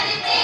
करते